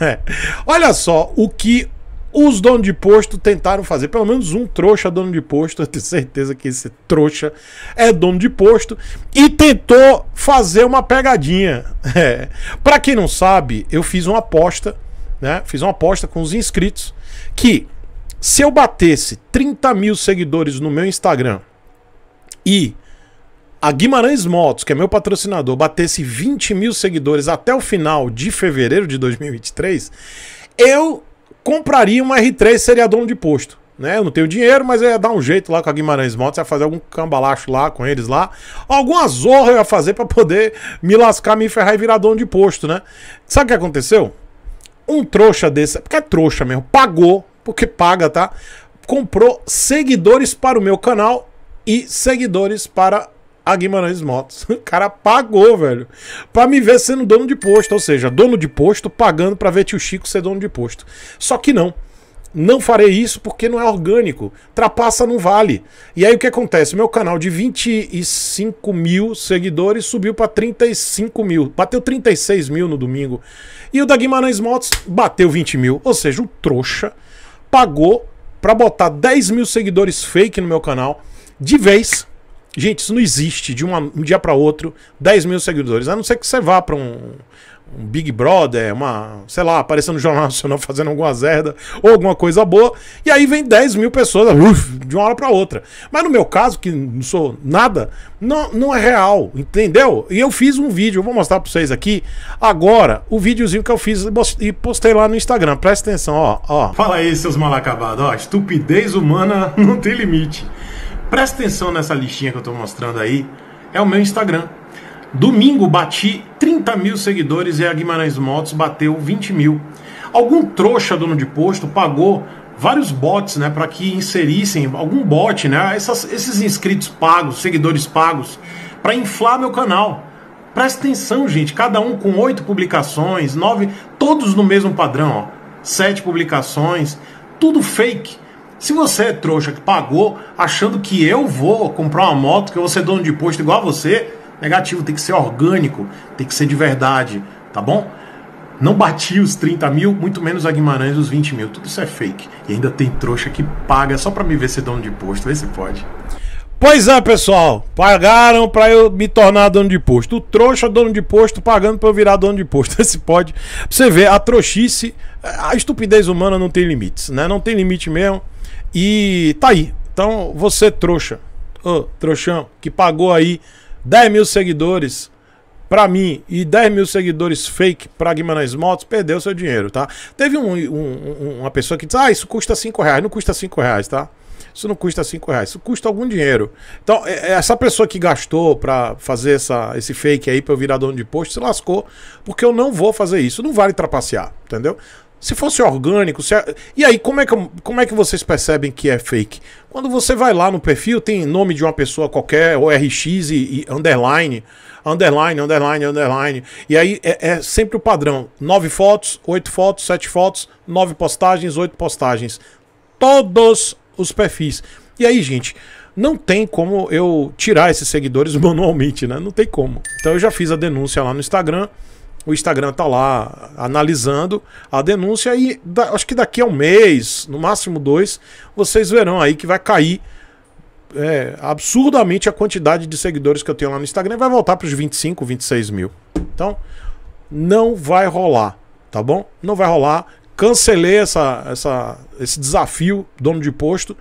É. Olha só o que os donos de posto tentaram fazer. Pelo menos um trouxa dono de posto. Eu tenho certeza que esse trouxa é dono de posto. E tentou fazer uma pegadinha. É. Para quem não sabe, eu fiz uma aposta. Né? Fiz uma aposta com os inscritos. Que se eu batesse 30 mil seguidores no meu Instagram e a Guimarães Motos, que é meu patrocinador, batesse 20 mil seguidores até o final de fevereiro de 2023, eu compraria uma R3 seria dono de posto. Né? Eu não tenho dinheiro, mas eu ia dar um jeito lá com a Guimarães Motos, ia fazer algum cambalacho lá com eles lá. Alguma zorra eu ia fazer para poder me lascar, me ferrar e virar dono de posto, né? Sabe o que aconteceu? Um trouxa desse, porque é trouxa mesmo, pagou, porque paga, tá? Comprou seguidores para o meu canal e seguidores para a Guimarães Motos. O cara pagou, velho, pra me ver sendo dono de posto. Ou seja, dono de posto pagando pra ver tio Chico ser dono de posto. Só que não. Não farei isso porque não é orgânico. Trapaça não vale. E aí o que acontece? Meu canal de 25 mil seguidores subiu para 35 mil. Bateu 36 mil no domingo. E o da Guimarães Motos bateu 20 mil. Ou seja, o trouxa pagou para botar 10 mil seguidores fake no meu canal de vez Gente, isso não existe de uma, um dia para outro, 10 mil seguidores. A não ser que você vá para um, um, Big Brother, uma, sei lá, aparecendo no Jornal Nacional fazendo alguma zerda ou alguma coisa boa, e aí vem 10 mil pessoas uf, de uma hora para outra. Mas no meu caso, que não sou nada, não, não é real, entendeu? E eu fiz um vídeo, eu vou mostrar para vocês aqui agora, o videozinho que eu fiz e postei lá no Instagram. Presta atenção, ó. ó. Fala aí, seus mal acabados. Ó, estupidez humana não tem limite. Presta atenção nessa listinha que eu estou mostrando aí. É o meu Instagram. Domingo bati 30 mil seguidores e a Guimarães Motos bateu 20 mil. Algum trouxa dono de posto pagou vários bots, né, para que inserissem algum bot, né, essas, esses inscritos pagos, seguidores pagos, para inflar meu canal. Presta atenção, gente. Cada um com oito publicações, nove, todos no mesmo padrão. Sete publicações, tudo fake. Se você é trouxa que pagou achando que eu vou comprar uma moto, que eu vou ser dono de posto igual a você, negativo, tem que ser orgânico, tem que ser de verdade, tá bom? Não bati os 30 mil, muito menos a Guimarães os 20 mil. Tudo isso é fake. E ainda tem trouxa que paga só pra me ver ser dono de posto. Vê se pode. Pois é, pessoal. Pagaram para eu me tornar dono de posto. O trouxa dono de posto pagando para eu virar dono de posto. Esse pode. Pra você ver, a trouxice, a estupidez humana não tem limites, né? Não tem limite mesmo. E tá aí. Então, você trouxa, ô, trouxão, que pagou aí 10 mil seguidores pra mim e 10 mil seguidores fake pra Guimarães Motos, perdeu seu dinheiro, tá? Teve um, um, uma pessoa que disse, ah, isso custa 5 reais. Não custa 5 reais, tá? Isso não custa 5 reais, isso custa algum dinheiro. Então, é, é, essa pessoa que gastou pra fazer essa, esse fake aí pra eu virar dono de posto, se lascou, porque eu não vou fazer isso. Não vale trapacear, entendeu? Se fosse orgânico, se... e aí como é, que, como é que vocês percebem que é fake? Quando você vai lá no perfil, tem nome de uma pessoa qualquer, ou RX e, e underline, underline, underline, underline. E aí é, é, sempre o padrão: nove fotos, oito fotos, sete fotos, nove postagens, oito postagens. Todos os perfis. E aí, gente, não tem como eu tirar esses seguidores manualmente, né? Não tem como. Então eu já fiz a denúncia lá no Instagram o Instagram tá lá analisando a denúncia e da, acho que daqui a um mês, no máximo dois, vocês verão aí que vai cair é, absurdamente a quantidade de seguidores que eu tenho lá no Instagram vai voltar para os 25, 26 mil. Então, não vai rolar, tá bom? Não vai rolar. Cancelei essa, essa, esse desafio, dono de posto,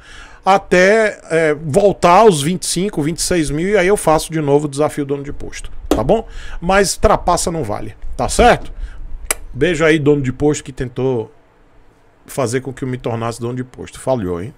até é, voltar aos 25, 26 mil e aí eu faço de novo o desafio dono de posto, tá bom? Mas trapaça não vale. Tá certo? Beijo aí, dono de posto que tentou fazer com que eu me tornasse dono de posto. Falhou, hein?